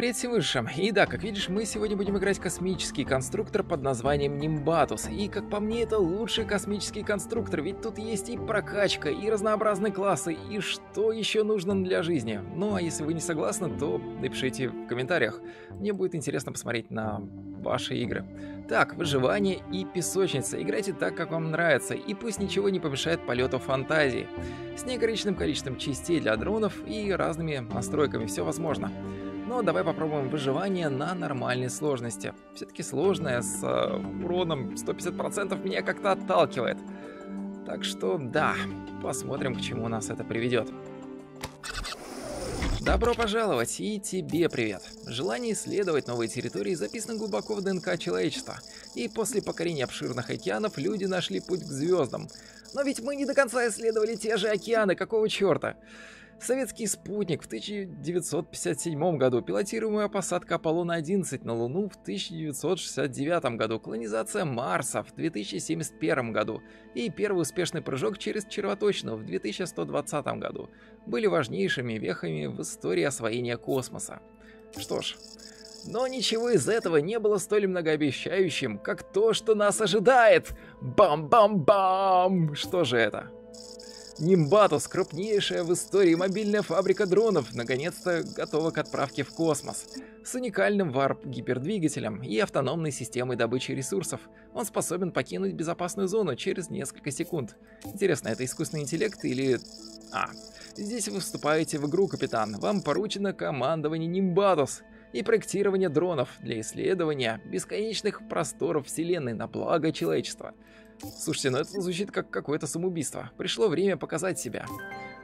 Всем высшим. И да, как видишь, мы сегодня будем играть космический конструктор под названием Нимбатус. И как по мне, это лучший космический конструктор, ведь тут есть и прокачка, и разнообразные классы, и что еще нужно для жизни. Ну а если вы не согласны, то напишите в комментариях. Мне будет интересно посмотреть на ваши игры. Так, выживание и песочница. Играйте так, как вам нравится, и пусть ничего не помешает полету фантазии. С неограниченным количеством частей для дронов и разными настройками все возможно. Но давай попробуем выживание на нормальной сложности. Все-таки сложное с э, уроном 150% меня как-то отталкивает. Так что да, посмотрим, к чему нас это приведет. Добро пожаловать, и тебе привет. Желание исследовать новые территории записано глубоко в ДНК человечества. И после покорения обширных океанов люди нашли путь к звездам. Но ведь мы не до конца исследовали те же океаны, какого черта? Советский спутник в 1957 году, пилотируемая посадка Аполлона-11 на Луну в 1969 году, колонизация Марса в 2071 году и первый успешный прыжок через червоточину в 2120 году были важнейшими вехами в истории освоения космоса. Что ж, но ничего из этого не было столь многообещающим, как то, что нас ожидает. Бам-бам-бам! Что же это? Нимбатус, крупнейшая в истории мобильная фабрика дронов, наконец-то готова к отправке в космос. С уникальным варп-гипердвигателем и автономной системой добычи ресурсов. Он способен покинуть безопасную зону через несколько секунд. Интересно, это искусственный интеллект или... А, здесь вы вступаете в игру, капитан. Вам поручено командование Нимбатус и проектирование дронов для исследования бесконечных просторов Вселенной на благо человечества. Слушайте, ну это звучит как какое-то самоубийство. Пришло время показать себя.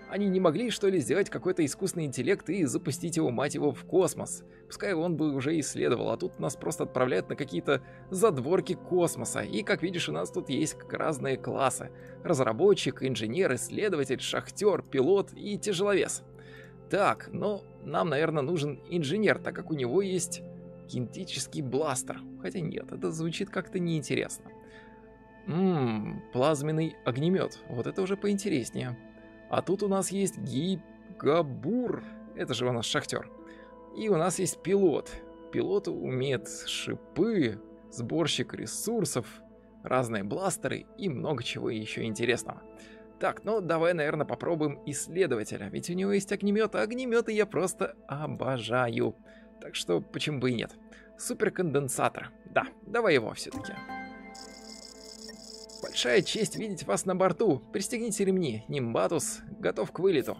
Они не могли, что ли, сделать какой-то искусственный интеллект и запустить его, мать его, в космос? Пускай он бы уже исследовал, а тут нас просто отправляют на какие-то задворки космоса. И, как видишь, у нас тут есть разные классы. Разработчик, инженер, исследователь, шахтер, пилот и тяжеловес. Так, ну, нам, наверное, нужен инженер, так как у него есть кинетический бластер. Хотя нет, это звучит как-то неинтересно. Ммм, плазменный огнемет. Вот это уже поинтереснее. А тут у нас есть гигабур. Это же у нас шахтер. И у нас есть пилот. Пилот умеет шипы, сборщик ресурсов, разные бластеры и много чего еще интересного. Так, ну давай, наверное, попробуем исследователя, ведь у него есть огнемет, а огнеметы я просто обожаю. Так что почему бы и нет. Суперконденсатор. Да, давай его все-таки. Большая честь видеть вас на борту. Пристегните ремни. Нимбатус готов к вылету.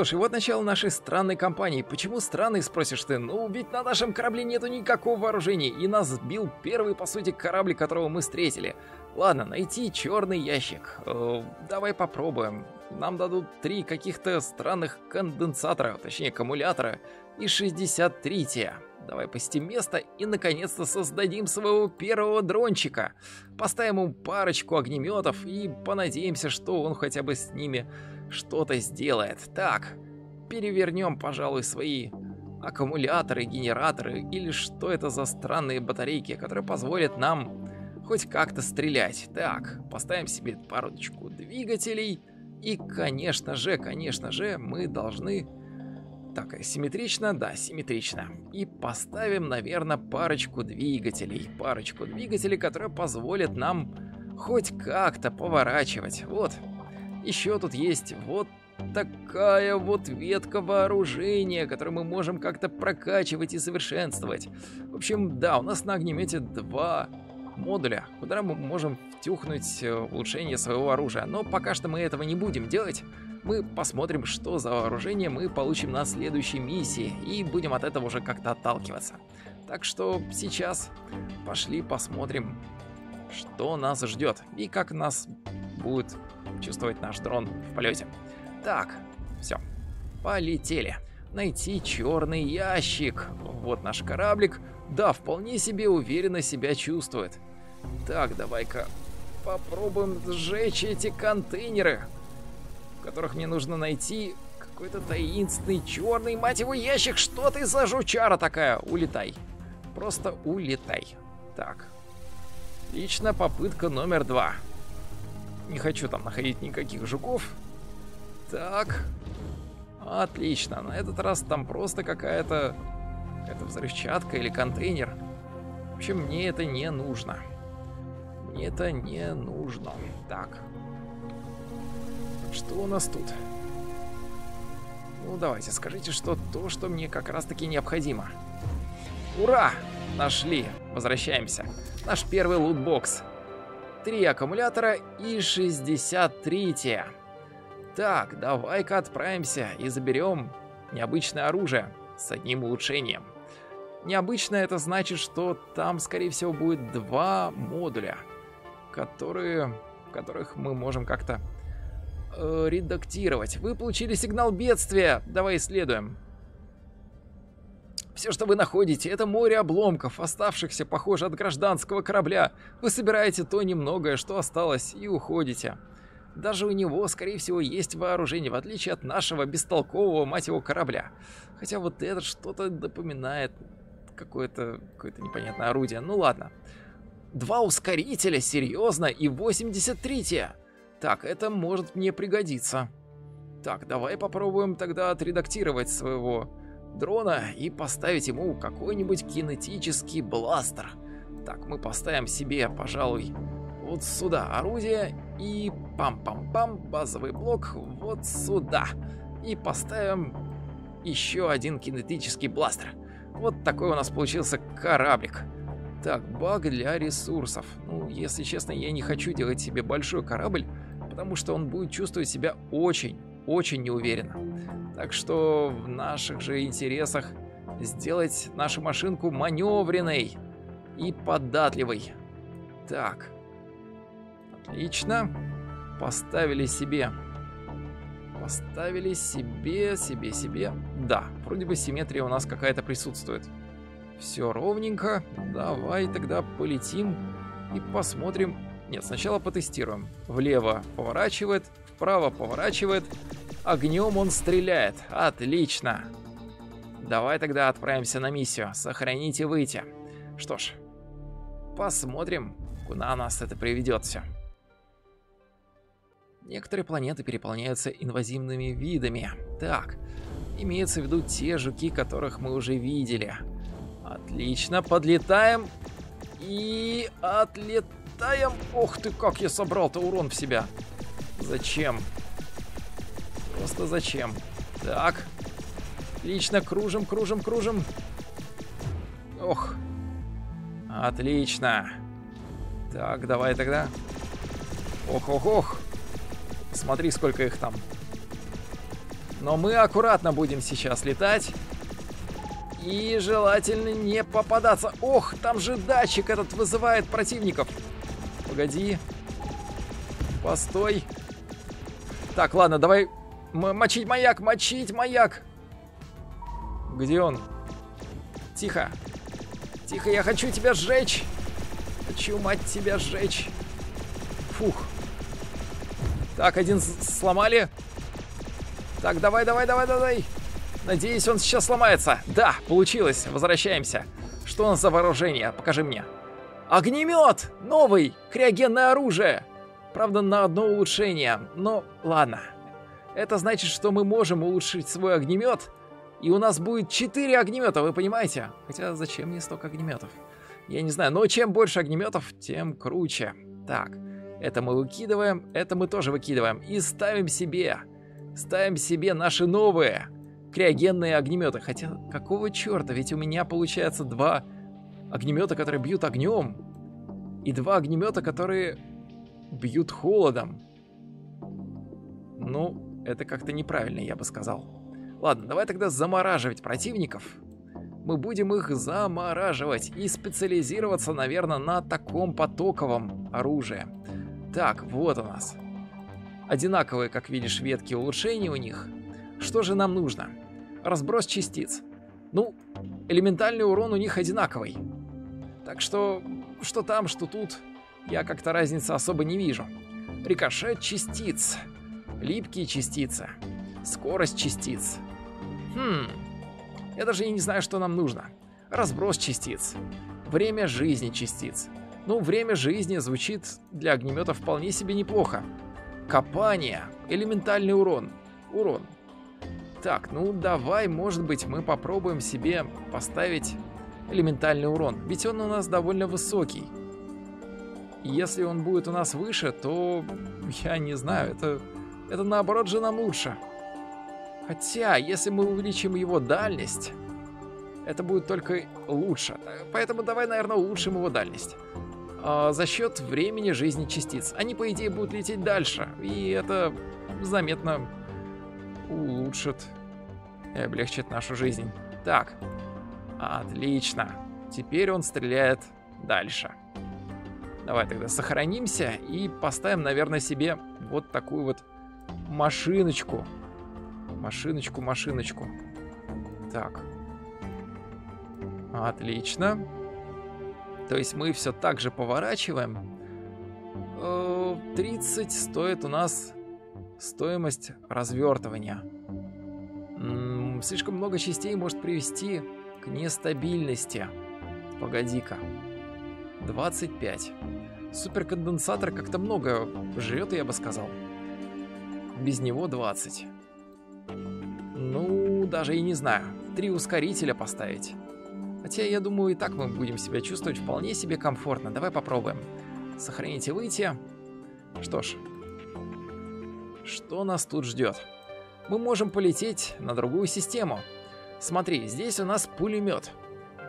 Что ж, и вот начало нашей странной кампании. Почему странный, спросишь ты? Ну, ведь на нашем корабле нету никакого вооружения, и нас сбил первый, по сути, корабль, которого мы встретили. Ладно, найти черный ящик. Э, давай попробуем. Нам дадут три каких-то странных конденсатора, точнее аккумулятора, и 63 те. Давай посетим место и наконец-то создадим своего первого дрончика. Поставим ему парочку огнеметов и понадеемся, что он хотя бы с ними что-то сделает. Так, перевернем, пожалуй, свои аккумуляторы, генераторы или что это за странные батарейки, которые позволят нам хоть как-то стрелять. Так, поставим себе парочку двигателей. И, конечно же, конечно же, мы должны... Так, симметрично? Да, симметрично. И поставим, наверное, парочку двигателей. Парочку двигателей, которые позволят нам хоть как-то поворачивать. Вот. Еще тут есть вот такая вот ветка вооружения, которую мы можем как-то прокачивать и совершенствовать. В общем, да, у нас на огнемете два модуля, куда мы можем втюхнуть э, улучшение своего оружия. Но пока что мы этого не будем делать. Мы посмотрим, что за вооружение мы получим на следующей миссии, и будем от этого уже как-то отталкиваться. Так что сейчас пошли посмотрим, что нас ждет и как нас будет чувствовать наш дрон в полете. Так, все, полетели. Найти черный ящик. Вот наш кораблик. Да, вполне себе уверенно себя чувствует. Так, давай-ка попробуем сжечь эти контейнеры, в которых мне нужно найти какой-то таинственный черный, мать его, ящик. Что ты за жучара такая? Улетай. Просто улетай. Так. Лично попытка номер два. Не хочу там находить никаких жуков. Так. Отлично. На этот раз там просто какая-то... Какая-то взрывчатка или контейнер. В общем, мне это не нужно. Мне это не нужно. Так. Что у нас тут? Ну, давайте, скажите, что то, что мне как раз-таки необходимо. Ура! Нашли. Возвращаемся. Наш первый лутбокс. Три аккумулятора и 63 -те. Так, давай-ка отправимся и заберем необычное оружие с одним улучшением. Необычное это значит, что там, скорее всего, будет два модуля, которые, которых мы можем как-то э, редактировать. Вы получили сигнал бедствия. Давай исследуем. Все, что вы находите, это море обломков, оставшихся, похоже, от гражданского корабля. Вы собираете то немногое, что осталось, и уходите. Даже у него, скорее всего, есть вооружение, в отличие от нашего бестолкового, мать его, корабля. Хотя вот этот что-то напоминает какое-то какое непонятное орудие. Ну ладно. Два ускорителя, серьезно, и 83-е. Так, это может мне пригодиться. Так, давай попробуем тогда отредактировать своего дрона и поставить ему какой-нибудь кинетический бластер. Так, мы поставим себе, пожалуй, вот сюда орудие и пам-пам-пам, базовый блок вот сюда. И поставим еще один кинетический бластер. Вот такой у нас получился кораблик. Так, баг для ресурсов. Ну, если честно, я не хочу делать себе большой корабль, потому что он будет чувствовать себя очень, очень неуверенно. Так что в наших же интересах сделать нашу машинку маневренной и податливой. Так, Отлично. Поставили себе. Поставили себе, себе, себе. Да, вроде бы симметрия у нас какая-то присутствует. Все ровненько. Давай тогда полетим и посмотрим. Нет, сначала потестируем. Влево поворачивает, вправо поворачивает. Огнем он стреляет. Отлично. Давай тогда отправимся на миссию. Сохранить и выйти. Что ж, посмотрим, куда нас это приведет все. Некоторые планеты переполняются инвазивными видами. Так, имеется в виду те жуки, которых мы уже видели. Отлично, подлетаем. И отлетаем. Ох ты, как я собрал-то урон в себя. Зачем? Просто зачем? Так. Отлично, кружим, кружим, кружим. Ох. Отлично. Так, давай тогда. Ох, ох, ох. Смотри, сколько их там. Но мы аккуратно будем сейчас летать. И желательно не попадаться. Ох, там же датчик этот вызывает противников. Погоди. Постой. Так, ладно, давай мочить маяк, мочить маяк. Где он? Тихо. Тихо, я хочу тебя сжечь. Хочу, мать, тебя сжечь. Фух. Так, один сломали. Так, давай, давай, давай, давай. Надеюсь, он сейчас сломается. Да, получилось. Возвращаемся. Что у нас за вооружение? Покажи мне. Огнемет! Новый! Криогенное оружие! Правда, на одно улучшение. Но ладно. Это значит, что мы можем улучшить свой огнемет И у нас будет 4 огнемета, вы понимаете? Хотя зачем мне столько огнеметов? Я не знаю, но чем больше огнеметов, тем круче. Так, это мы выкидываем, это мы тоже выкидываем. И ставим себе. Ставим себе наши новые криогенные огнеметы. Хотя, какого черта? Ведь у меня получается два огнемета, которые бьют огнем. И два огнемета, которые бьют холодом. Ну, это как-то неправильно, я бы сказал. Ладно, давай тогда замораживать противников. Мы будем их замораживать и специализироваться, наверное, на таком потоковом оружии. Так, вот у нас. Одинаковые, как видишь, ветки улучшений у них. Что же нам нужно? Разброс частиц. Ну, элементальный урон у них одинаковый. Так что, что там, что тут, я как-то разницы особо не вижу. Рикошет частиц. Липкие частицы. Скорость частиц. Хм, я даже и не знаю, что нам нужно. Разброс частиц. Время жизни частиц. Ну, время жизни звучит для огнемета вполне себе неплохо. Копание. Элементальный урон. Урон. Так, ну давай, может быть, мы попробуем себе поставить элементальный урон. Ведь он у нас довольно высокий. Если он будет у нас выше, то я не знаю, это, это наоборот же нам лучше. Хотя, если мы увеличим его дальность, это будет только лучше. Поэтому давай, наверное, улучшим его дальность. А, за счет времени жизни частиц. Они, по идее, будут лететь дальше. И это заметно улучшит и облегчит нашу жизнь. Так, отлично. Теперь он стреляет дальше. Давай тогда сохранимся и поставим, наверное, себе вот такую вот машиночку Машиночку, машиночку. Так. Отлично. То есть мы все так же поворачиваем. 30 э, стоит у нас стоимость развертывания. Слишком много частей может привести к нестабильности. Погоди-ка. 25. Суперконденсатор как-то много жрет, я бы сказал. Без него 20. Ну, даже и не знаю. Три ускорителя поставить. Хотя, я думаю, и так мы будем себя чувствовать вполне себе комфортно. Давай попробуем. Сохранить и выйти. Что ж. Что нас тут ждет? Мы можем полететь на другую систему. Смотри, здесь у нас пулемет.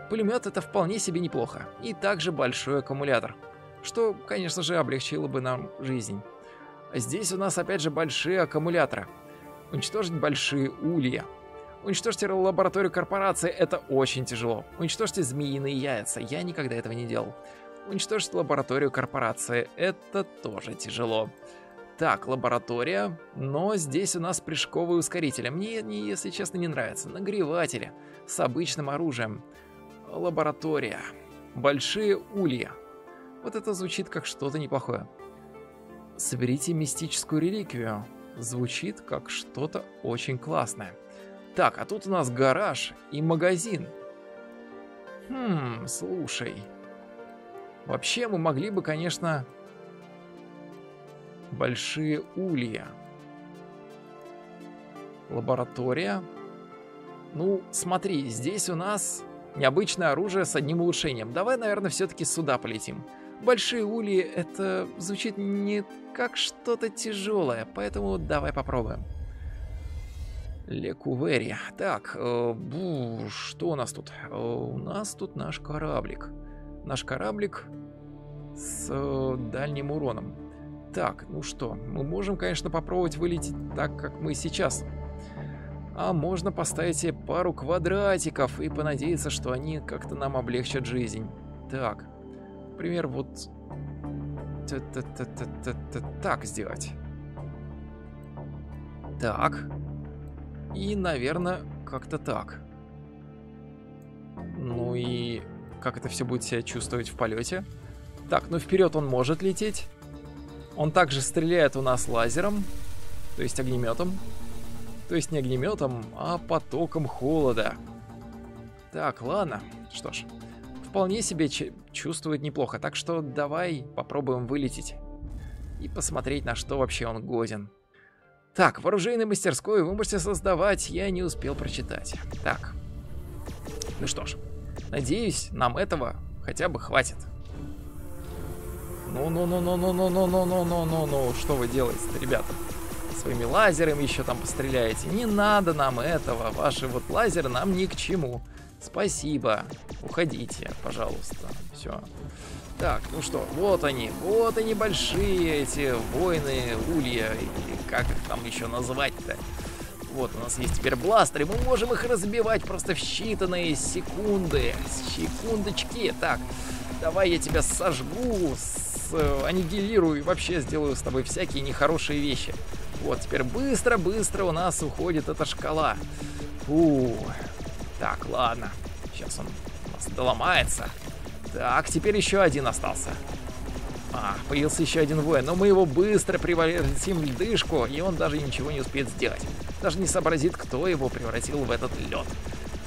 Пулемет это вполне себе неплохо. И также большой аккумулятор. Что, конечно же, облегчило бы нам жизнь. Здесь у нас опять же большие аккумуляторы. Уничтожить большие улья. Уничтожьте лабораторию корпорации, это очень тяжело. Уничтожьте змеиные яйца, я никогда этого не делал. Уничтожить лабораторию корпорации, это тоже тяжело. Так, лаборатория, но здесь у нас прыжковые ускорители. Мне они, если честно, не нравятся. Нагреватели с обычным оружием. Лаборатория. Большие улья. Вот это звучит как что-то неплохое. Соберите мистическую реликвию звучит как что-то очень классное. Так, а тут у нас гараж и магазин. Хм, слушай. Вообще мы могли бы, конечно, большие улья. Лаборатория. Ну, смотри, здесь у нас необычное оружие с одним улучшением. Давай, наверное, все-таки сюда полетим. Большие ульи, это звучит не как что-то тяжелое, поэтому давай попробуем. Лекувери. Так, э, бу, что у нас тут? Э, у нас тут наш кораблик. Наш кораблик с э, дальним уроном. Так, ну что, мы можем, конечно, попробовать вылететь так, как мы сейчас. А можно поставить себе пару квадратиков и понадеяться, что они как-то нам облегчат жизнь. Так, например, вот так сделать. Так. И, наверное, как-то так. Ну и как это все будет себя чувствовать в полете? Так, ну вперед он может лететь. Он также стреляет у нас лазером, то есть огнеметом. То есть не огнеметом, а потоком холода. Так, ладно. Что ж, вполне себе чувствует неплохо, так что давай попробуем вылететь и посмотреть, на что вообще он годен. Так, в оружейной мастерской вы можете создавать, я не успел прочитать. Так. Ну что ж, надеюсь, нам этого хотя бы хватит. Ну-ну-ну-ну-ну-ну-ну-ну-ну-ну-ну-ну, что вы делаете-то, ребята? Своими лазерами еще там постреляете. Не надо нам этого, ваши вот лазеры нам ни к чему. Спасибо, уходите, пожалуйста, все. Так, ну что, вот они, вот они большие эти воины улья, или как их там еще назвать-то. Вот у нас есть теперь бластеры, мы можем их разбивать просто в считанные секунды, секундочки. Так, давай я тебя сожгу, с, э, аннигилирую и вообще сделаю с тобой всякие нехорошие вещи. Вот, теперь быстро-быстро у нас уходит эта шкала. Фу. Так, ладно. Сейчас он у доломается. Так, теперь еще один остался. А, появился еще один воин, но мы его быстро превратим в льдышку, и он даже ничего не успеет сделать. Даже не сообразит, кто его превратил в этот лед.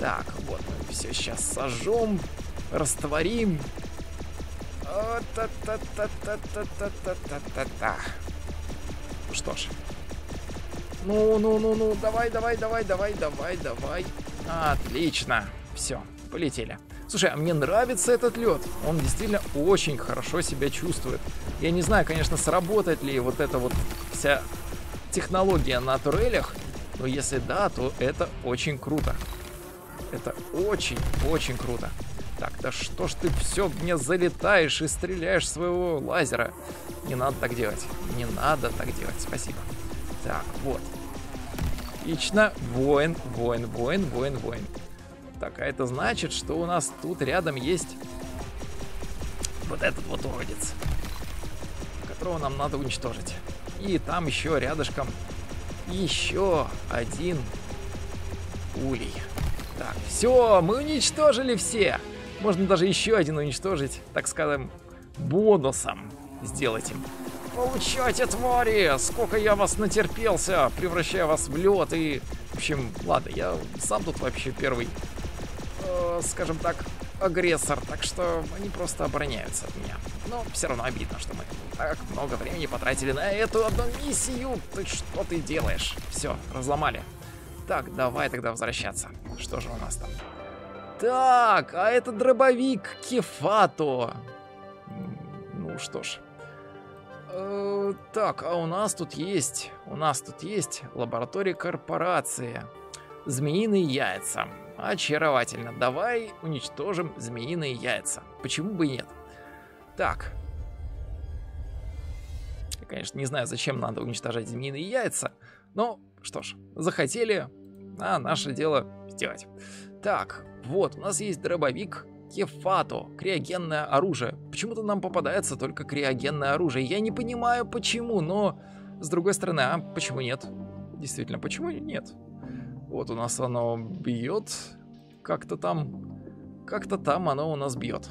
Так, вот мы все сейчас сожжем, растворим. Ну что ж. Ну, ну, ну, ну, давай, давай, давай, давай, давай, давай. Отлично. Все, полетели. Слушай, а мне нравится этот лед. Он действительно очень хорошо себя чувствует. Я не знаю, конечно, сработает ли вот эта вот вся технология на турелях, но если да, то это очень круто. Это очень-очень круто. Так, да что ж ты все мне залетаешь и стреляешь своего лазера? Не надо так делать. Не надо так делать. Спасибо. Так, вот. Отлично. Воин, воин, воин, воин, воин. Так, а это значит, что у нас тут рядом есть вот этот вот уродец, которого нам надо уничтожить. И там еще рядышком еще один улей. Так, все, мы уничтожили все. Можно даже еще один уничтожить, так скажем, бонусом сделать им. Получайте, твари! Сколько я вас натерпелся, превращая вас в лед и... В общем, ладно, я сам тут вообще первый э, скажем так, агрессор, так что они просто обороняются от меня. Но все равно обидно, что мы так много времени потратили на эту одну миссию. Ты что ты делаешь? Все, разломали. Так, давай тогда возвращаться. Что же у нас там? Так, а это дробовик Кефато. Ну что ж. Э, так, а у нас тут есть... У нас тут есть лаборатория корпорации. Змеиные яйца. Очаровательно. Давай уничтожим змеиные яйца. Почему бы и нет? Так. Я, конечно, не знаю, зачем надо уничтожать змеиные яйца. Но, что ж, захотели, а наше дело сделать. Так, вот, у нас есть дробовик Кефато, криогенное оружие. Почему-то нам попадается только криогенное оружие. Я не понимаю, почему, но... С другой стороны, а почему нет? Действительно, почему нет? Вот у нас оно бьет. Как-то там... Как-то там оно у нас бьет.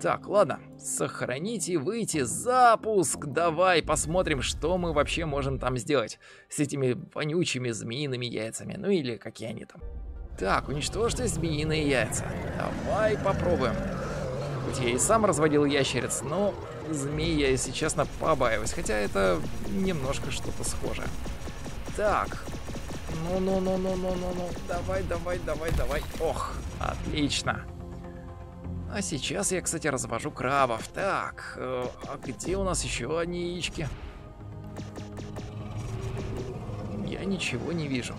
Так, ладно. Сохранить и выйти. Запуск! Давай посмотрим, что мы вообще можем там сделать. С этими вонючими змеиными яйцами. Ну или какие они там. Так, уничтожьте змеиные яйца. Давай попробуем. Хоть я и сам разводил ящериц, но змей я, если честно, побаиваюсь. Хотя это немножко что-то схожее. Так, ну-ну-ну-ну-ну-ну-ну. Давай, давай, давай, давай. Ох, отлично. А сейчас я, кстати, развожу крабов. Так, э, а где у нас еще одни яички? Я ничего не вижу.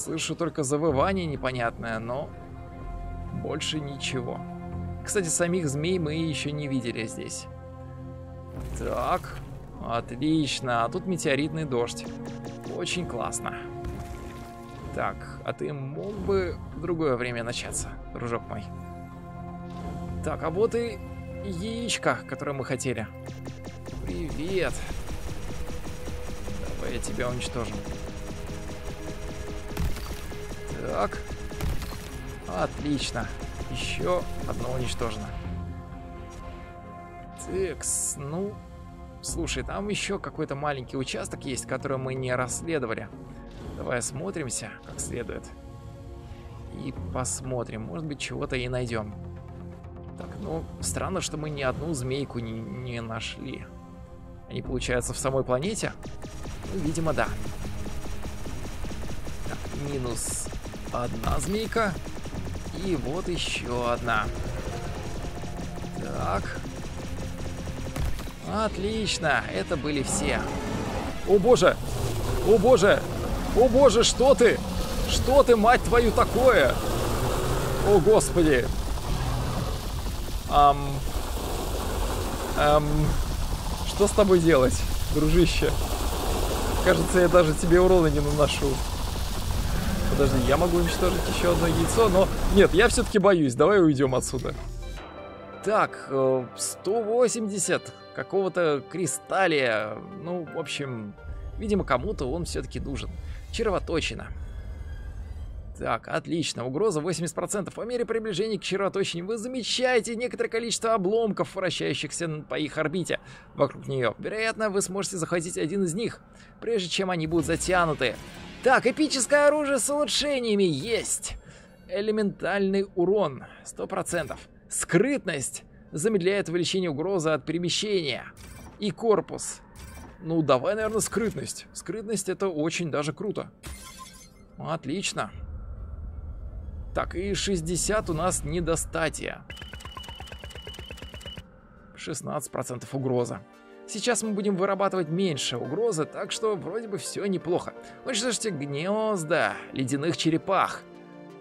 Слышу только завывание непонятное, но больше ничего. Кстати, самих змей мы еще не видели здесь. Так, отлично. А тут метеоритный дождь. Очень классно. Так, а ты мог бы в другое время начаться, дружок мой. Так, а вот и яичко, которое мы хотели. Привет. Давай я тебя уничтожу. Так. Отлично. Еще одно уничтожено. Текс, ну... Слушай, там еще какой-то маленький участок есть, который мы не расследовали. Давай осмотримся как следует. И посмотрим, может быть, чего-то и найдем. Так, ну, странно, что мы ни одну змейку не, не нашли. Они, получаются в самой планете? Ну, видимо, да. Так, минус одна змейка. И вот еще одна. Так. Отлично, это были все. О боже! О боже! О боже, что ты? Что ты, мать твою, такое? О господи! Ам... Ам... Что с тобой делать, дружище? Кажется, я даже тебе урона не наношу. Подожди, я могу уничтожить еще одно яйцо, но... Нет, я все-таки боюсь. Давай уйдем отсюда. Так, 180 э, какого-то кристаллия. Ну, в общем, видимо, кому-то он все-таки нужен. Червоточина. Так, отлично. Угроза 80%. По мере приближения к червоточине вы замечаете некоторое количество обломков, вращающихся по их орбите вокруг нее. Вероятно, вы сможете захватить один из них, прежде чем они будут затянуты. Так, эпическое оружие с улучшениями есть. Элементальный урон 100%. Скрытность замедляет увеличение угрозы от перемещения. И корпус. Ну, давай, наверное, скрытность. Скрытность это очень даже круто. Отлично. Так, и 60 у нас недостатия. 16% угроза. Сейчас мы будем вырабатывать меньше угрозы, так что вроде бы все неплохо. Уничтожьте гнезда ледяных черепах.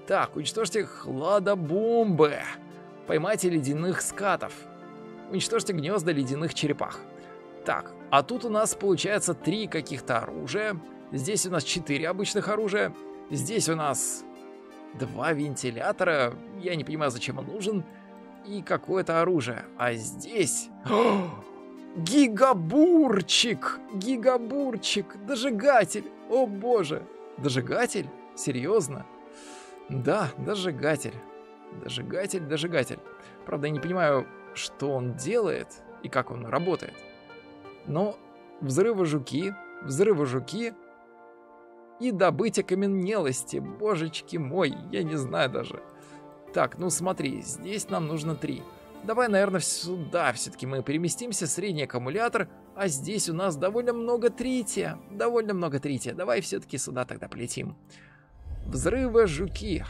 Так, уничтожьте хладобомбы. Поймайте ледяных скатов. Уничтожьте гнезда ледяных черепах. Так, а тут у нас получается три каких-то оружия. Здесь у нас четыре обычных оружия. Здесь у нас два вентилятора, я не понимаю, зачем он нужен, и какое-то оружие. А здесь... гигабурчик! Гигабурчик! Дожигатель! О боже! Дожигатель? Серьезно? Да, дожигатель. Дожигатель, дожигатель. Правда, я не понимаю, что он делает и как он работает. Но взрывы жуки, взрывы жуки и добыть окаменелости. Божечки мой, я не знаю даже. Так, ну смотри, здесь нам нужно три. Давай, наверное, сюда все-таки мы переместимся, средний аккумулятор, а здесь у нас довольно много трития. Довольно много трития. Давай все-таки сюда тогда полетим. Взрывы жуки.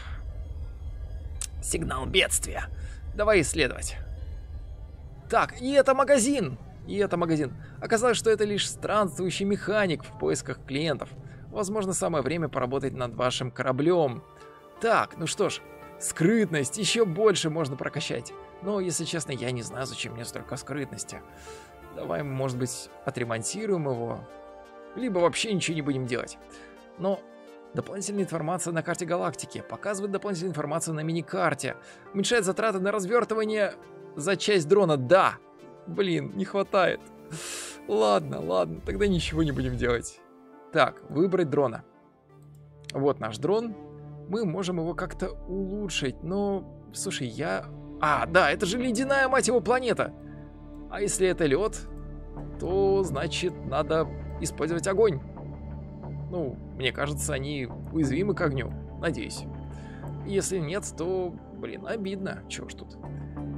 Сигнал бедствия. Давай исследовать. Так, и это магазин! И это магазин. Оказалось, что это лишь странствующий механик в поисках клиентов. Возможно, самое время поработать над вашим кораблем. Так, ну что ж, скрытность еще больше можно прокачать. Но, если честно, я не знаю, зачем мне столько скрытности. Давай, может быть, отремонтируем его. Либо вообще ничего не будем делать. Но дополнительная информация на карте галактики. Показывает дополнительную информацию на мини-карте. Уменьшает затраты на развертывание за часть дрона. Да! Блин, не хватает. Ладно, ладно, тогда ничего не будем делать. Так, выбрать дрона. Вот наш дрон. Мы можем его как-то улучшить, но... Слушай, я... А, да, это же ледяная, мать его, планета. А если это лед, то, значит, надо использовать огонь. Ну, мне кажется, они уязвимы к огню. Надеюсь. Если нет, то, блин, обидно. Чего ж тут.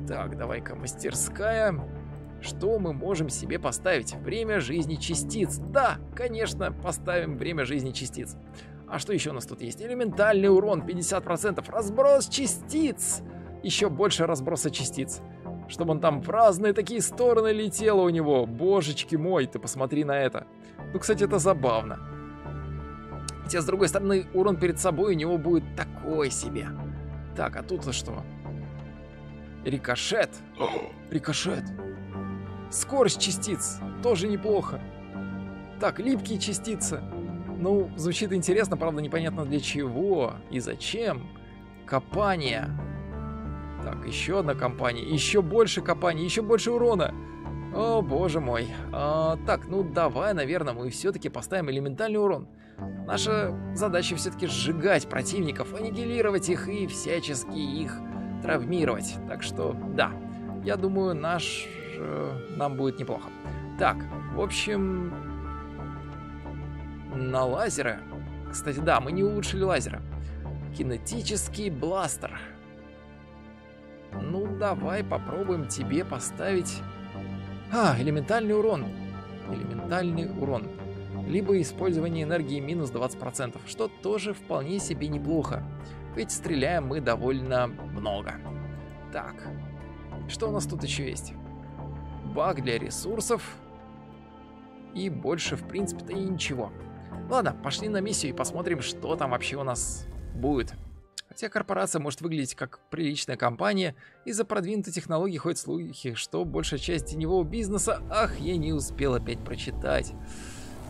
Так, давай-ка мастерская. Что мы можем себе поставить? Время жизни частиц. Да, конечно, поставим время жизни частиц. А что еще у нас тут есть? Элементальный урон 50%. Разброс частиц. Еще больше разброса частиц. Чтобы он там в разные такие стороны летел у него. Божечки мой, ты посмотри на это. Ну, кстати, это забавно. Хотя, с другой стороны, урон перед собой у него будет такой себе. Так, а тут-то что? Рикошет. Рикошет. Скорость частиц. Тоже неплохо. Так, липкие частицы. Ну, звучит интересно, правда непонятно для чего и зачем. Копание. Так, еще одна компания. Еще больше копания, еще больше урона. О, боже мой. А, так, ну давай, наверное, мы все-таки поставим элементальный урон. Наша задача все-таки сжигать противников, аннигилировать их и всячески их травмировать. Так что, да, я думаю, наш э, нам будет неплохо. Так, в общем, на лазеры. Кстати, да, мы не улучшили лазера. Кинетический бластер. Ну, давай попробуем тебе поставить... А, элементальный урон. элементальный урон. Либо использование энергии минус 20%, что тоже вполне себе неплохо. Ведь стреляем мы довольно много. Так, что у нас тут еще есть? Баг для ресурсов. И больше, в принципе-то, и ничего. Ладно, пошли на миссию и посмотрим, что там вообще у нас будет. Хотя корпорация может выглядеть как приличная компания, из-за продвинутой технологии ходят слухи, что большая часть теневого бизнеса... Ах, я не успел опять прочитать.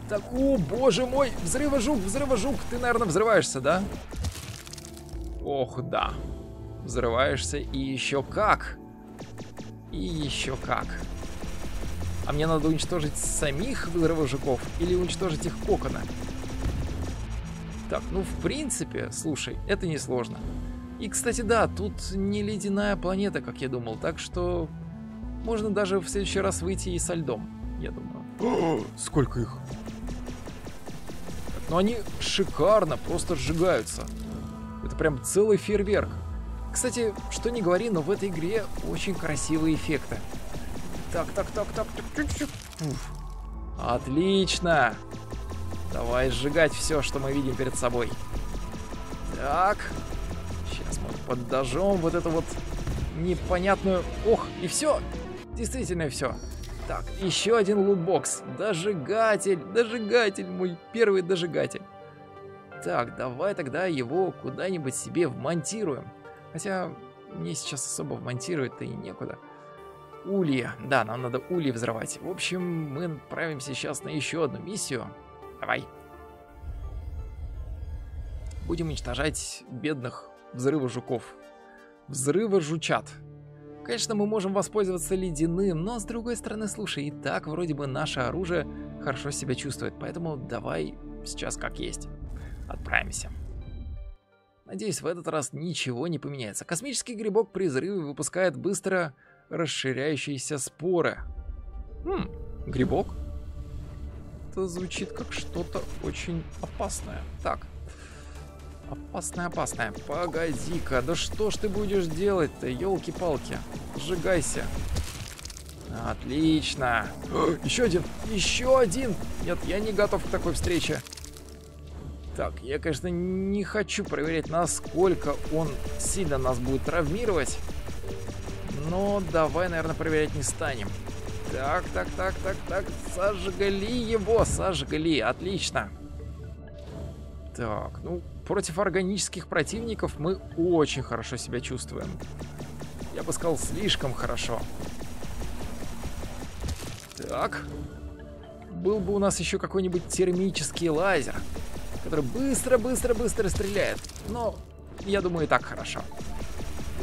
Так, о, боже мой, взрывожук, взрывожук, ты, наверное, взрываешься, да? Ох, да. Взрываешься и еще как. И еще как. А мне надо уничтожить самих взрывожуков или уничтожить их кокона? Так, ну в принципе, слушай, это несложно. И, кстати, да, тут не ледяная планета, как я думал, так что можно даже в следующий раз выйти и со льдом, я думаю. Сколько их? Но они шикарно просто сжигаются. Это прям целый фейерверк. Кстати, что не говори, но в этой игре очень красивые эффекты. Так, так, так, так, так, так, так. Отлично. Давай сжигать все, что мы видим перед собой. Так. Сейчас мы подожжем вот эту вот непонятную... Ох, и все. Действительно все. Так, еще один лутбокс. Дожигатель, дожигатель, мой первый дожигатель. Так, давай тогда его куда-нибудь себе вмонтируем. Хотя мне сейчас особо вмонтировать-то и некуда. Улья. Да, нам надо ульи взрывать. В общем, мы отправимся сейчас на еще одну миссию. Давай. Будем уничтожать бедных взрыва жуков. Взрыва жучат. Конечно, мы можем воспользоваться ледяным, но с другой стороны, слушай, и так вроде бы наше оружие хорошо себя чувствует, поэтому давай сейчас как есть. Отправимся. Надеюсь, в этот раз ничего не поменяется. Космический грибок при взрыве выпускает быстро расширяющиеся споры. Хм, грибок? Это звучит как что-то очень опасное. Так. Опасное, опасное. Погоди-ка, да что ж ты будешь делать-то, елки-палки? Сжигайся. Отлично. О, еще один, еще один. Нет, я не готов к такой встрече. Так, я, конечно, не хочу проверять, насколько он сильно нас будет травмировать. Но давай, наверное, проверять не станем. Так, так, так, так, так. Сожгли его, сожгли. Отлично. Так, ну, против органических противников мы очень хорошо себя чувствуем. Я бы сказал, слишком хорошо. Так. Был бы у нас еще какой-нибудь термический лазер, который быстро-быстро-быстро стреляет. Но я думаю, и так хорошо.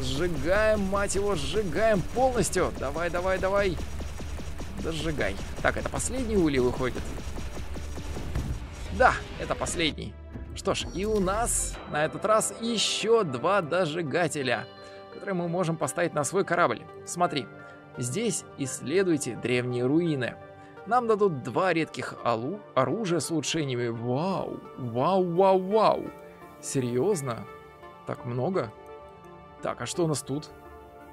Сжигаем, мать его, сжигаем полностью. Давай, давай, давай. Дожигай. Так, это последний улей выходит? Да, это последний. Что ж, и у нас на этот раз еще два дожигателя, которые мы можем поставить на свой корабль. Смотри, здесь исследуйте древние руины. Нам дадут два редких алу оружия с улучшениями. Вау, вау, вау, вау. Серьезно? Так много? Так, а что у нас тут?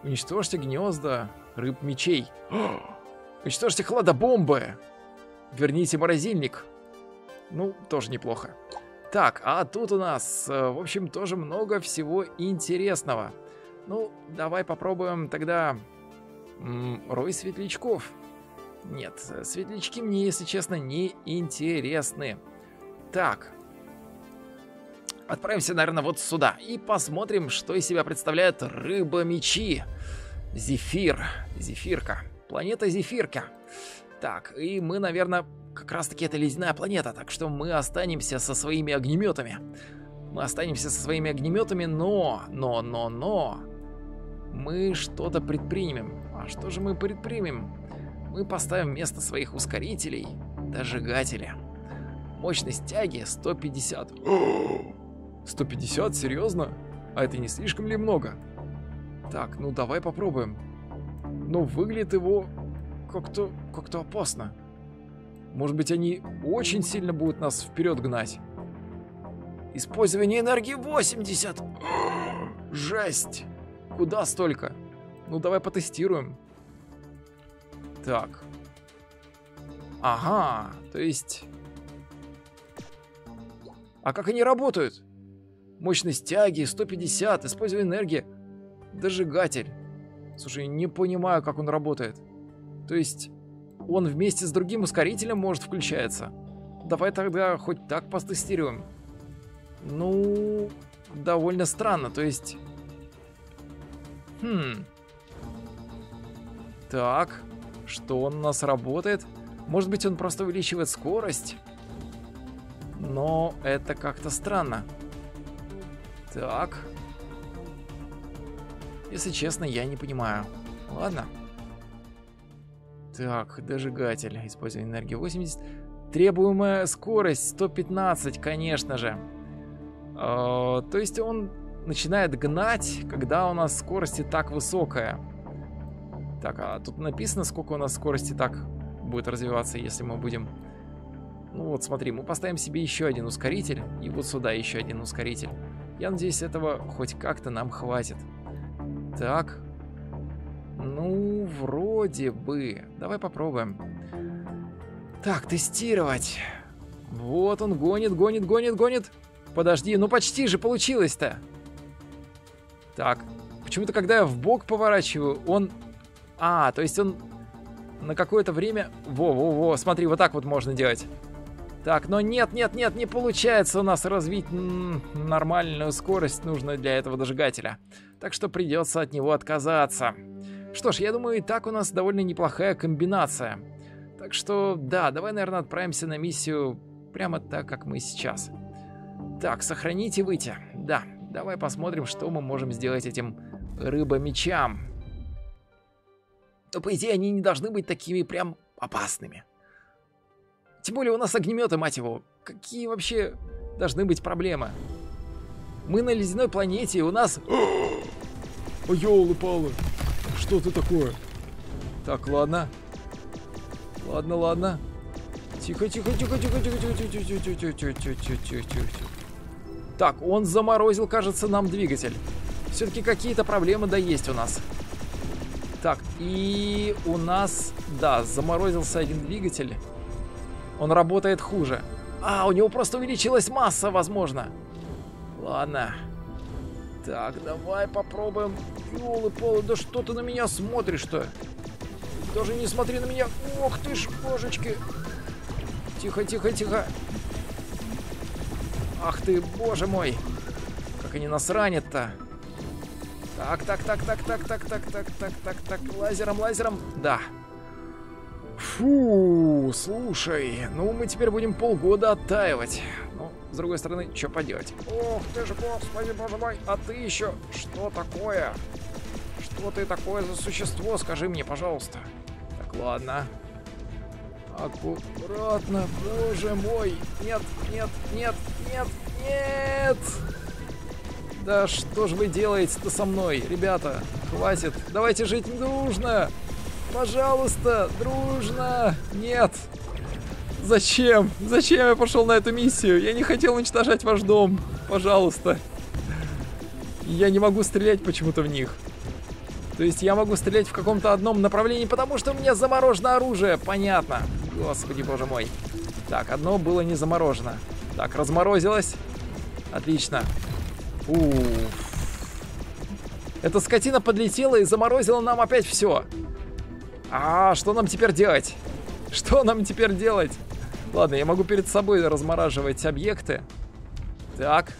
Уничтожьте гнезда рыб-мечей. Уничтожьте хладобомбы. Верните морозильник. Ну, тоже неплохо. Так, а тут у нас, э, в общем, тоже много всего интересного. Ну, давай попробуем тогда... Рой светлячков. Нет, светлячки мне, если честно, не интересны. Так. Отправимся, наверное, вот сюда. И посмотрим, что из себя представляют рыба-мечи. Зефир. Зефирка. Планета Зефирка. Так, и мы, наверное, как раз-таки это ледяная планета, так что мы останемся со своими огнеметами. Мы останемся со своими огнеметами, но, но, но, но... Мы что-то предпримем. А что же мы предпримем? Мы поставим вместо своих ускорителей дожигателя. Мощность тяги 150. 150? Серьезно? А это не слишком ли много? Так, ну давай попробуем но выглядит его как-то как-то опасно. Может быть, они очень сильно будут нас вперед гнать. Использование энергии 80! Жесть! Куда столько? Ну, давай потестируем. Так. Ага, то есть... А как они работают? Мощность тяги 150, используя энергии. Дожигатель. Слушай, не понимаю, как он работает. То есть, он вместе с другим ускорителем может включаться. Давай тогда хоть так постестируем. Ну, довольно странно, то есть... Хм. Так, что он у нас работает? Может быть, он просто увеличивает скорость? Но это как-то странно. Так. Если честно, я не понимаю. Ладно. Так, дожигатель. Использование энергии 80. Требуемая скорость 115, конечно же. Э, то есть он начинает гнать, когда у нас скорость и так высокая. Так, а тут написано, сколько у нас скорости так будет развиваться, если мы будем... Ну вот, смотри, мы поставим себе еще один ускоритель, и вот сюда еще один ускоритель. Я надеюсь, этого хоть как-то нам хватит. Так. Ну, вроде бы. Давай попробуем. Так, тестировать. Вот он гонит, гонит, гонит, гонит. Подожди, ну почти же получилось-то. Так, почему-то когда я в бок поворачиваю, он... А, то есть он на какое-то время... Во-во-во, смотри, вот так вот можно делать. Так, но нет, нет, нет, не получается у нас развить нормальную скорость, нужную для этого дожигателя. Так что придется от него отказаться. Что ж, я думаю, и так у нас довольно неплохая комбинация. Так что, да, давай, наверное, отправимся на миссию прямо так, как мы сейчас. Так, сохранить и выйти. Да, давай посмотрим, что мы можем сделать этим рыбомечам. Но, по идее, они не должны быть такими прям опасными. Тем более у нас огнеметы, мать его. Какие вообще должны быть проблемы? Мы на ледяной планете, и у нас... Ёлы-палы. Что ты такое? Так, ладно. Ладно, ладно. Тихо, тихо, тихо, тихо, тихо, тихо, тихо, тихо, тихо, тихо, тихо, тихо, тихо, тихо. Так, он заморозил, кажется, нам двигатель. Все-таки какие-то проблемы да есть у нас. Так, и у нас, да, заморозился один двигатель. Он работает хуже. А, у него просто увеличилась масса, возможно. Ладно. Так, давай попробуем. Ёлы-палы, да что ты на меня смотришь-то? Даже не смотри на меня. Ох ты ж, божечки. Тихо, тихо, тихо. Ах ты, боже мой. Как они нас ранят-то. Так, так, так, так, так, так, так, так, так, так, так, лазером, лазером. Да. Фу, слушай, ну мы теперь будем полгода оттаивать. С другой стороны, что поделать? Ох ты же, господи, боже мой, а ты еще что такое? Что ты такое за существо, скажи мне, пожалуйста. Так, ладно. Аккуратно, боже мой. Нет, нет, нет, нет, нет. Да что ж вы делаете-то со мной, ребята? Хватит. Давайте жить дружно. Пожалуйста, дружно. Нет. Зачем? Зачем я пошел на эту миссию? Я не хотел уничтожать ваш дом. Пожалуйста. Я не могу стрелять почему-то в них. То есть я могу стрелять в каком-то одном направлении, потому что у меня заморожено оружие. Понятно. Господи, боже мой. Так, одно было не заморожено. Так, разморозилось. Отлично. Уф. Эта скотина подлетела и заморозила нам опять все. А, что нам теперь делать? Что нам теперь делать? Ладно, я могу перед собой размораживать объекты. Так.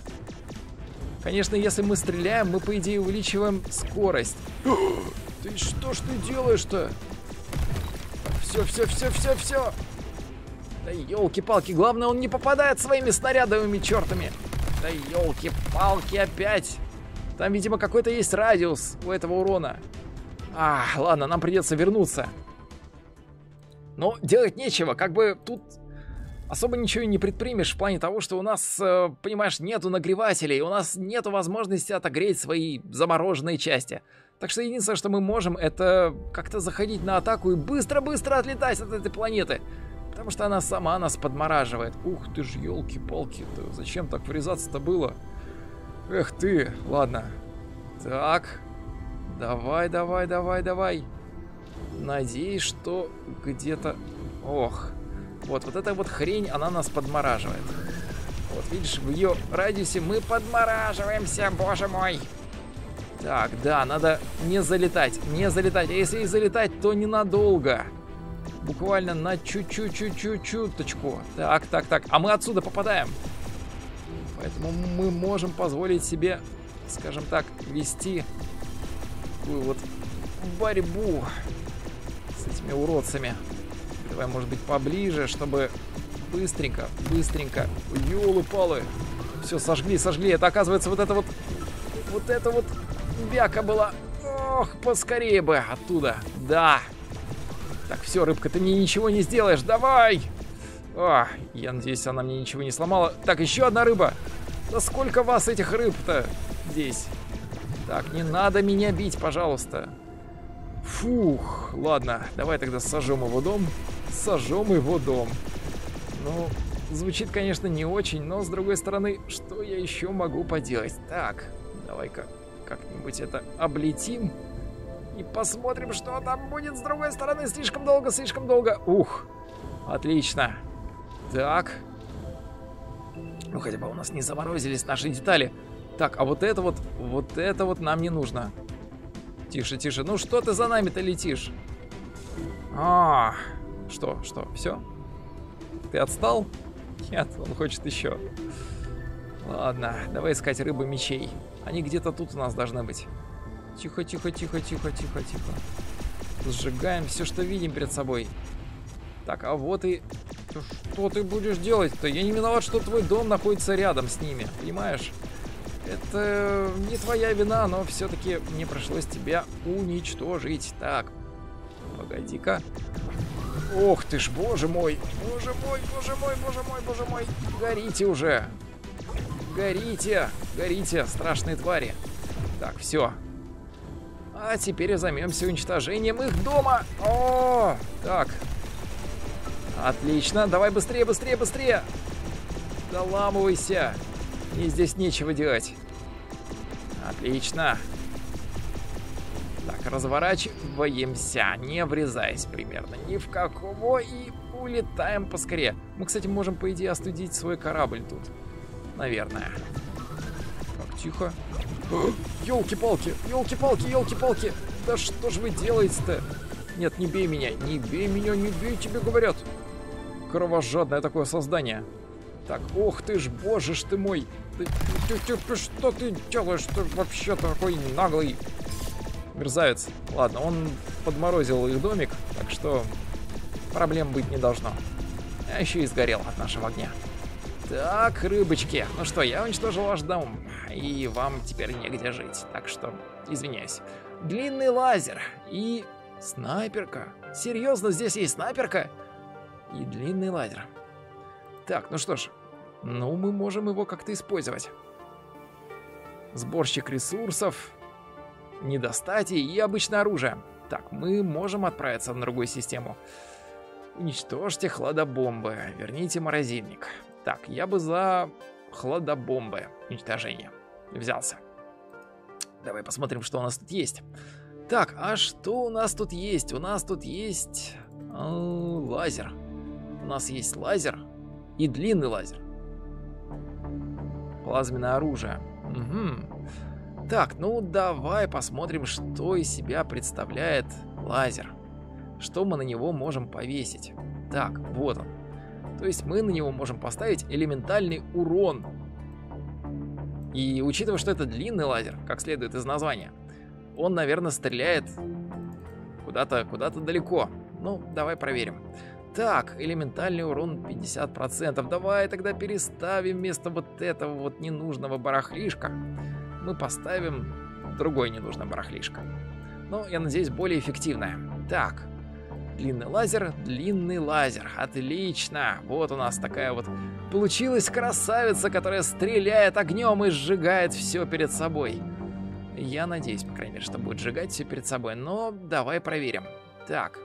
Конечно, если мы стреляем, мы, по идее, увеличиваем скорость. Ты что ж ты делаешь-то? Все, все, все, все, все. Да елки-палки, главное, он не попадает своими снарядовыми чертами. Да елки-палки опять. Там, видимо, какой-то есть радиус у этого урона. А, ладно, нам придется вернуться. Но делать нечего, как бы тут особо ничего не предпримешь в плане того, что у нас, э, понимаешь, нету нагревателей, у нас нету возможности отогреть свои замороженные части. Так что единственное, что мы можем, это как-то заходить на атаку и быстро-быстро отлетать от этой планеты. Потому что она сама нас подмораживает. Ух ты ж, елки-палки, зачем так врезаться-то было? Эх ты, ладно. Так, давай, давай, давай, давай. Надеюсь, что где-то... Ох, Вот, вот эта вот хрень, она нас подмораживает. Вот, видишь, в ее радиусе мы подмораживаемся, боже мой. Так, да, надо не залетать, не залетать. А если и залетать, то ненадолго. Буквально на чуть-чуть-чуть-чуть-чуточку. Так, так, так. А мы отсюда попадаем. Поэтому мы можем позволить себе, скажем так, вести такую вот борьбу с этими уродцами. Давай, может быть, поближе, чтобы быстренько, быстренько. Ёлы-палы. Все, сожгли, сожгли. Это, оказывается, вот это вот... Вот это вот бяка была. Ох, поскорее бы оттуда. Да. Так, все, рыбка, ты мне ничего не сделаешь. Давай. О, я надеюсь, она мне ничего не сломала. Так, еще одна рыба. Да сколько вас этих рыб-то здесь? Так, не надо меня бить, пожалуйста. Фух, ладно, давай тогда сожжем его дом. Сожжем его дом. Ну, звучит, конечно, не очень, но с другой стороны, что я еще могу поделать? Так, давай-ка как-нибудь это облетим. И посмотрим, что там будет с другой стороны. Слишком долго, слишком долго. Ух, отлично. Так. Ну, хотя бы у нас не заморозились наши детали. Так, а вот это вот, вот это вот нам не нужно. Тише, тише. Ну что ты за нами-то летишь? А, что, что, все? Ты отстал? Нет, он хочет еще. Ладно, давай искать рыбы мечей. Они где-то тут у нас должны быть. Тихо, тихо, тихо, тихо, тихо, тихо. Сжигаем все, что видим перед собой. Так, а вот и... Что ты будешь делать-то? Я не виноват, что твой дом находится рядом с ними, понимаешь? Это не твоя вина, но все-таки мне пришлось тебя уничтожить. Так, погоди-ка. Ох ты ж, боже мой, боже мой, боже мой, боже мой, боже мой. Горите уже. Горите, горите, страшные твари. Так, все. А теперь займемся уничтожением их дома. О, так. Отлично, давай быстрее, быстрее, быстрее. Доламывайся. Мне здесь нечего делать. Отлично. Разворачиваемся, не врезаясь примерно ни в какого и улетаем поскорее. Мы, кстати, можем, по идее, остудить свой корабль тут. Наверное. Так, тихо. Елки-палки, елки-палки, елки-палки. Да что ж вы делаете-то? Нет, не бей меня, не бей меня, не бей, тебе говорят. Кровожадное такое создание. Так, ох ты ж, боже ж ты мой. Ты, ты, ты, что ты делаешь? Ты вообще такой наглый мерзавец. Ладно, он подморозил их домик, так что проблем быть не должно. А еще и сгорел от нашего огня. Так, рыбочки. Ну что, я уничтожил ваш дом, и вам теперь негде жить, так что извиняюсь. Длинный лазер и снайперка. Серьезно, здесь есть снайперка? И длинный лазер. Так, ну что ж, ну мы можем его как-то использовать. Сборщик ресурсов, недостатий и обычное оружие. Так, мы можем отправиться в другую систему. Уничтожьте хладобомбы, верните морозильник. Так, я бы за хладобомбы уничтожение взялся. Давай посмотрим, что у нас тут есть. Так, а что у нас тут есть? У нас тут есть э, лазер. У нас есть лазер и длинный лазер. Плазменное оружие. Угу. Так, ну давай посмотрим, что из себя представляет лазер. Что мы на него можем повесить. Так, вот он. То есть мы на него можем поставить элементальный урон. И учитывая, что это длинный лазер, как следует из названия, он, наверное, стреляет куда-то куда, -то, далеко. Ну, давай проверим. Так, элементальный урон 50%. Давай тогда переставим вместо вот этого вот ненужного барахлишка. Мы поставим другой ненужный барахлишко. Ну, я надеюсь, более эффективное. Так, длинный лазер, длинный лазер. Отлично. Вот у нас такая вот получилась красавица, которая стреляет огнем и сжигает все перед собой. Я надеюсь, по крайней мере, что будет сжигать все перед собой. Но давай проверим. Так,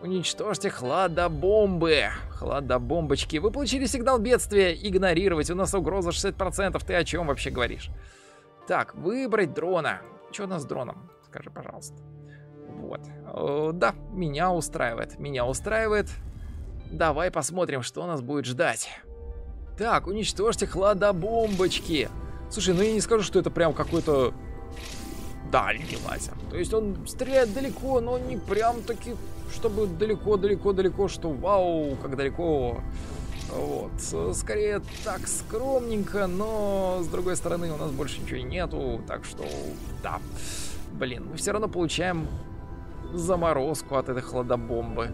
Уничтожьте хладобомбы. Хладобомбочки. Вы получили сигнал бедствия. Игнорировать. У нас угроза 60%. Ты о чем вообще говоришь? Так, выбрать дрона. Что у нас с дроном? Скажи, пожалуйста. Вот. О, да, меня устраивает. Меня устраивает. давай посмотрим, что нас будет ждать. Так, уничтожьте хладобомбочки. Слушай, ну я не скажу, что это прям какой-то дальний лазер. То есть он стреляет далеко, но не прям таки, чтобы далеко-далеко-далеко, что вау, как далеко. Вот, скорее так скромненько, но с другой стороны у нас больше ничего и нету, так что да. Блин, мы все равно получаем заморозку от этой хладобомбы.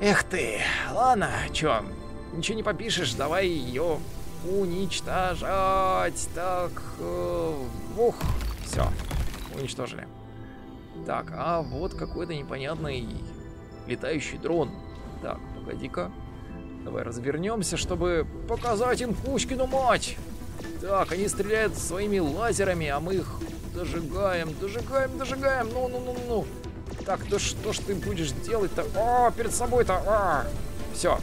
Эх ты, ладно, чё, ничего не попишешь, давай ее уничтожать. Так, э, ух, все, уничтожили. Так, а вот какой-то непонятный летающий дрон. Так, погоди-ка. Давай развернемся, чтобы показать им Кузькину мать. Так, они стреляют своими лазерами, а мы их дожигаем, дожигаем, дожигаем. Ну-ну-ну-ну. Так, да что ж ты будешь делать-то? О, перед собой-то. А, все.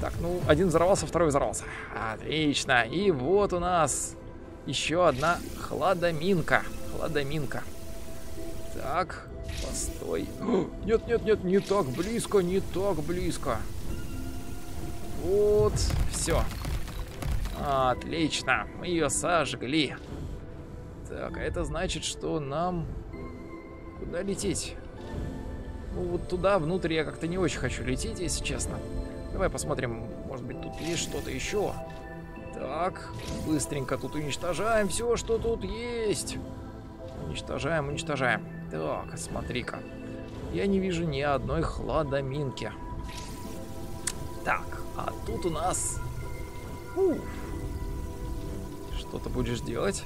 Так, ну, один взорвался, второй взорвался. Отлично. И вот у нас еще одна хладоминка. Хладоминка. Так, постой. Нет, нет, нет, не так близко, не так близко. Вот, все. Отлично, мы ее сожгли. Так, а это значит, что нам... Куда лететь? Ну, вот туда, внутрь я как-то не очень хочу лететь, если честно. Давай посмотрим, может быть, тут есть что-то еще. Так, быстренько тут уничтожаем все, что тут есть. Уничтожаем, уничтожаем. Так, смотри-ка. Я не вижу ни одной хладоминки. Так, а тут у нас... Что ты будешь делать?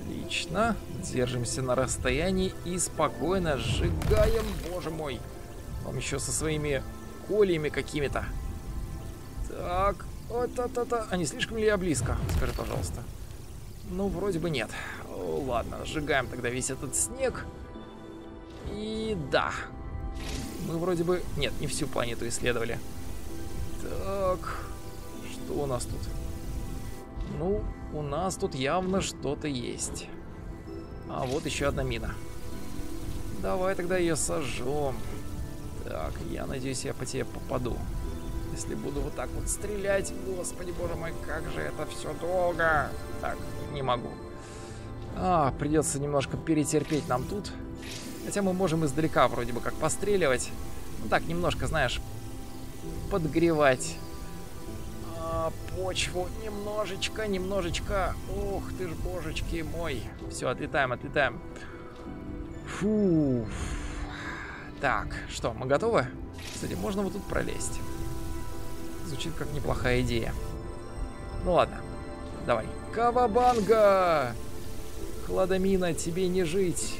Отлично. Держимся на расстоянии и спокойно сжигаем, боже мой. Он еще со своими кольями какими-то. Так, вот это, это. А не слишком ли я близко? Скажи, пожалуйста. Ну, вроде бы нет. Ладно, сжигаем тогда весь этот снег. И да. Мы вроде бы... Нет, не всю планету исследовали. Так, что у нас тут? Ну, у нас тут явно что-то есть. А вот еще одна мина. Давай тогда ее сожжем. Так, я надеюсь, я по тебе попаду. Если буду вот так вот стрелять, господи боже мой, как же это все долго. Так, не могу. А, придется немножко перетерпеть нам тут. Хотя мы можем издалека вроде бы как постреливать. Ну так, немножко, знаешь, подгревать почву немножечко, немножечко. Ух ты ж, божечки мой. Все, отлетаем, отлетаем. Фу. Так, что, мы готовы? Кстати, можно вот тут пролезть. Звучит как неплохая идея. Ну ладно, давай. Кавабанга! Хладомина, тебе не жить.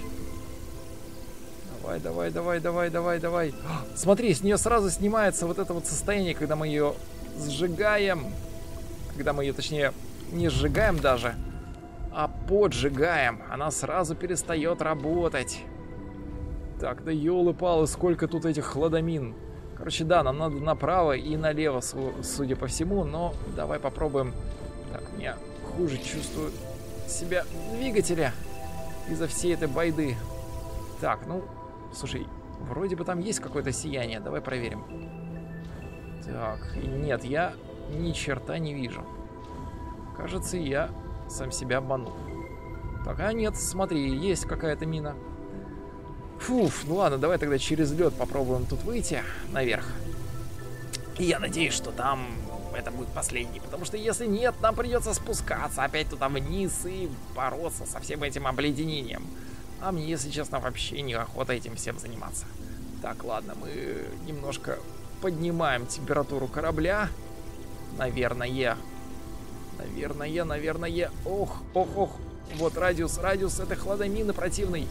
Давай, давай, давай, давай, давай, давай. Смотри, с нее сразу снимается вот это вот состояние, когда мы ее сжигаем. Когда мы ее, точнее, не сжигаем даже, а поджигаем. Она сразу перестает работать. Так, да елы-палы, сколько тут этих хладомин. Короче, да, нам надо направо и налево, судя по всему, но давай попробуем. Так, я хуже чувствую себя двигателя из-за всей этой байды. Так, ну, Слушай, вроде бы там есть какое-то сияние. Давай проверим. Так, нет, я ни черта не вижу. Кажется, я сам себя обманул. Так, а нет, смотри, есть какая-то мина. Фуф, ну ладно, давай тогда через лед попробуем тут выйти наверх. И я надеюсь, что там это будет последний, потому что если нет, нам придется спускаться опять туда вниз и бороться со всем этим обледенением. А мне, если честно, вообще неохота этим всем заниматься. Так, ладно, мы немножко поднимаем температуру корабля. Наверное. Наверное, наверное. Ох, ох, ох. Вот радиус, радиус этой хладомины противный.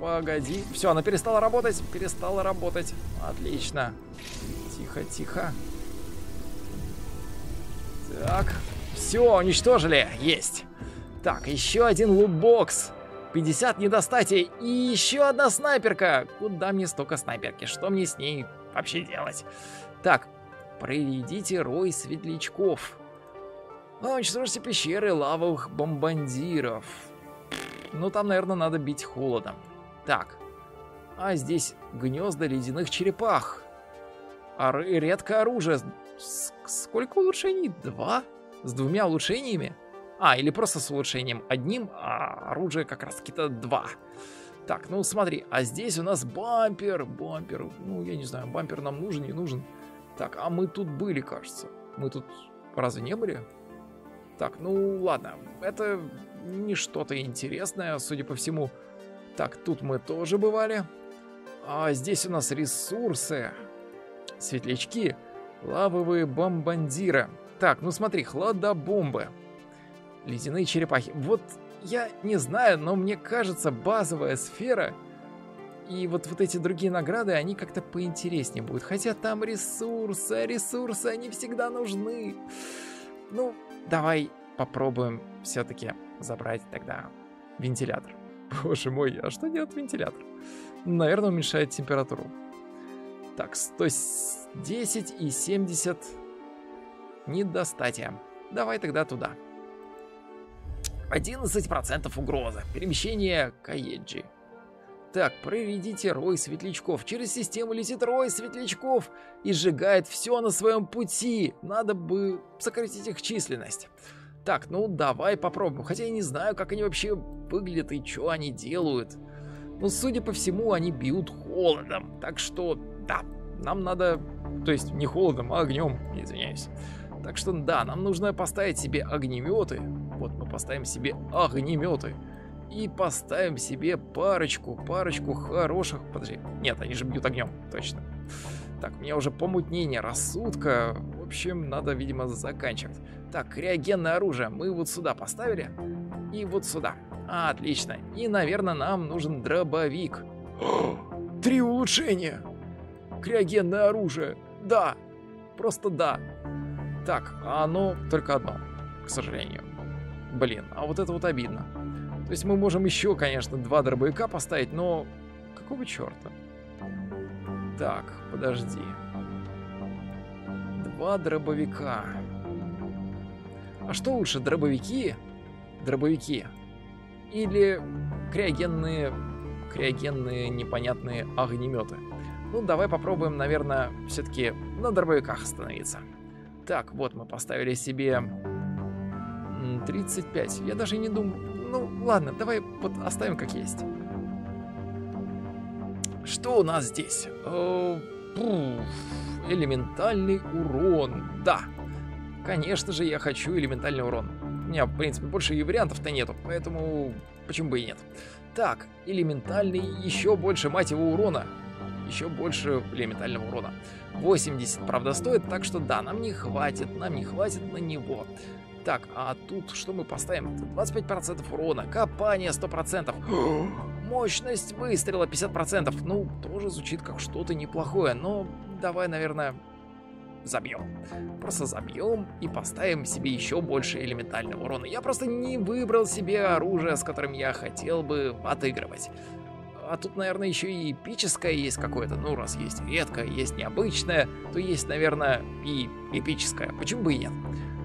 Погоди. Все, она перестала работать. Перестала работать. Отлично. Тихо, тихо. Так. Все, уничтожили. Есть. Так, еще один лутбокс. 50 не и еще одна снайперка. Куда мне столько снайперки? Что мне с ней вообще делать? Так, проведите рой светлячков. Уничтожьте пещеры лавовых бомбандиров. Ну, там, наверное, надо бить холодом. Так. А здесь гнезда ледяных черепах. А редкое оружие. С сколько улучшений? Два? С двумя улучшениями? А, или просто с улучшением одним, а оружие как раз таки-то два. Так, ну смотри, а здесь у нас бампер, бампер, ну я не знаю, бампер нам нужен, не нужен. Так, а мы тут были, кажется. Мы тут разве не были? Так, ну ладно, это не что-то интересное, судя по всему. Так, тут мы тоже бывали. А здесь у нас ресурсы. Светлячки. Лавовые бомбандиры. Так, ну смотри, хладобомбы. Ледяные черепахи. Вот я не знаю, но мне кажется, базовая сфера и вот, вот эти другие награды, они как-то поинтереснее будут. Хотя там ресурсы, ресурсы, они всегда нужны. Ну, давай попробуем все-таки забрать тогда вентилятор. Боже мой, а что делает вентилятор? Наверное, уменьшает температуру. Так, 110 и 70 не достать. Давай тогда туда. 11% угроза. Перемещение Каеджи. Так, проведите рой светлячков. Через систему летит рой светлячков и сжигает все на своем пути. Надо бы сократить их численность. Так, ну давай попробуем. Хотя я не знаю, как они вообще выглядят и что они делают. Но судя по всему, они бьют холодом. Так что, да, нам надо... То есть не холодом, а огнем, извиняюсь. Так что да, нам нужно поставить себе огнеметы. Вот мы поставим себе огнеметы и поставим себе парочку, парочку хороших... Подожди, нет, они же бьют огнем, точно. Так, у меня уже помутнение рассудка. В общем, надо, видимо, заканчивать. Так, криогенное оружие мы вот сюда поставили. И вот сюда. Отлично. И, наверное, нам нужен дробовик. Три улучшения! Криогенное оружие. Да. Просто да. Так, а оно только одно, к сожалению. Блин, а вот это вот обидно. То есть мы можем еще, конечно, два дробовика поставить, но какого черта? Так, подожди. Два дробовика. А что лучше, дробовики? Дробовики. Или криогенные, криогенные непонятные огнеметы? Ну, давай попробуем, наверное, все-таки на дробовиках остановиться. Так, вот мы поставили себе 35. Я даже не думаю... Ну, ладно, давай вот оставим как есть. Что у нас здесь? О, пуф, элементальный урон. Да, конечно же, я хочу элементальный урон. У меня, в принципе, больше и вариантов-то нету, поэтому почему бы и нет. Так, элементальный, еще больше, мать его, урона. Еще больше элементального урона. 80, правда, стоит, так что да, нам не хватит, нам не хватит на него. Так, а тут что мы поставим? 25% урона, копание 100%. Мощность выстрела 50%. Ну, тоже звучит как что-то неплохое, но давай, наверное, забьем. Просто забьем и поставим себе еще больше элементального урона. Я просто не выбрал себе оружие, с которым я хотел бы отыгрывать. А тут, наверное, еще и эпическое есть какое-то. Ну, раз есть редкое, есть необычное, то есть, наверное, и эпическое. Почему бы и нет?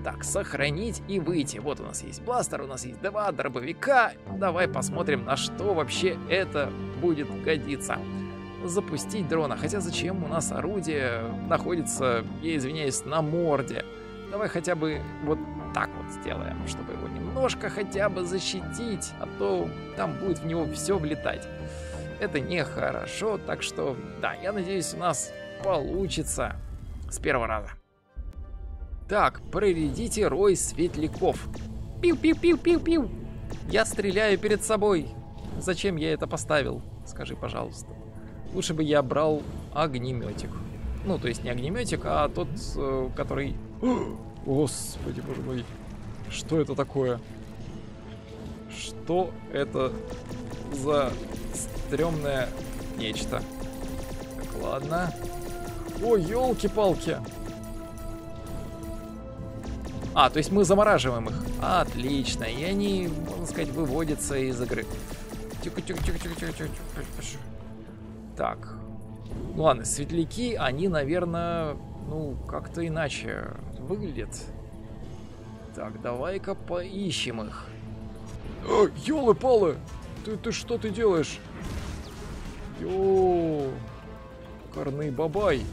Так, сохранить и выйти. Вот у нас есть бластер, у нас есть два дробовика. Давай посмотрим, на что вообще это будет годиться. Запустить дрона. Хотя зачем у нас орудие находится, я извиняюсь, на морде? Давай хотя бы вот так вот сделаем, чтобы его немножко хотя бы защитить, а то там будет в него все влетать. Это нехорошо, так что да, я надеюсь у нас получится с первого раза. Так, проредите рой светляков. Пиу-пиу-пиу-пиу-пиу. Я стреляю перед собой. Зачем я это поставил? Скажи, пожалуйста. Лучше бы я брал огнеметик. Ну, то есть не огнеметик, а тот, э, который... Господи, боже мой. Что это такое? Что это за стрёмное нечто? Так, ладно. О, елки-палки! А, то есть мы замораживаем их. Отлично. И они, можно сказать, выводятся из игры. Тихо, тихо, тихо, тихо, тихо, тихо. Так. Ну ладно, светляки, они, наверное, ну, как-то иначе выглядят. Так, давай-ка поищем их. О, елы-палы! Ты, ты что ты делаешь? Йоу. Корный бабай.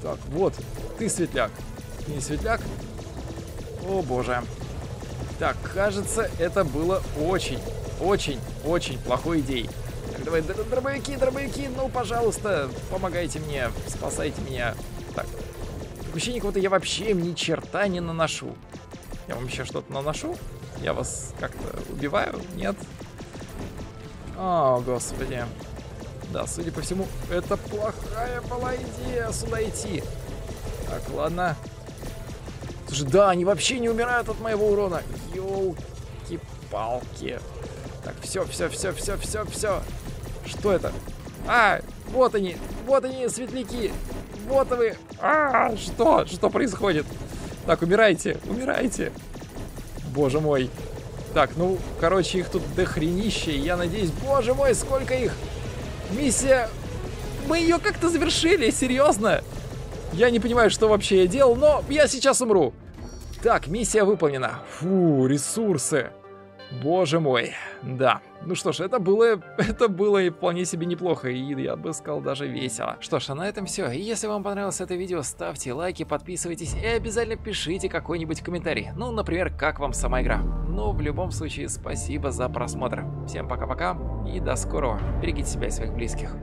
Так, вот, ты светляк. Ты не светляк? О боже. Так, кажется, это было очень, очень, очень плохой идеей. Так, давай, др дробовики, дробовики, ну, пожалуйста, помогайте мне, спасайте меня. Так, ощущение, как будто я вообще им ни черта не наношу. Я вам еще что-то наношу? Я вас как-то убиваю? Нет? О, господи. Да, судя по всему, это плохая была идея сюда идти. Так, ладно. Слушай, да, они вообще не умирают от моего урона. Ёлки-палки. Так, все, все, все, все, все, все. Что это? А, вот они, вот они, светляки. Вот вы. А, что? Что происходит? Так, умирайте, умирайте. Боже мой. Так, ну, короче, их тут дохренище. Я надеюсь, боже мой, сколько их. Миссия... Мы ее как-то завершили, серьезно. Я не понимаю, что вообще я делал, но я сейчас умру. Так, миссия выполнена. Фу, ресурсы. Боже мой, да. Ну что ж, это было, это было вполне себе неплохо, и я бы сказал даже весело. Что ж, а на этом все. И если вам понравилось это видео, ставьте лайки, подписывайтесь и обязательно пишите какой-нибудь комментарий. Ну, например, как вам сама игра. Ну, в любом случае, спасибо за просмотр. Всем пока-пока и до скорого. Берегите себя и своих близких.